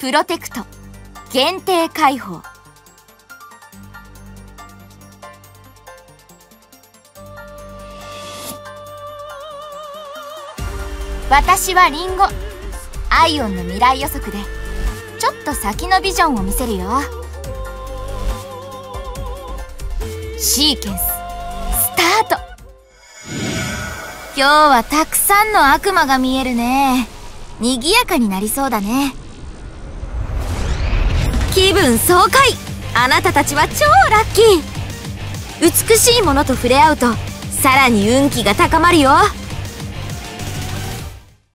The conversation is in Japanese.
プロテクト限定開放。私はリンゴアイオンの未来予測でちょっと先のビジョンを見せるよ。シーケンススタート。今日はたくさんの悪魔が見えるね。賑やかになりそうだね。気分爽快。あなたたちは超ラッキー。美しいものと触れ合うとさらに運気が高まるよ。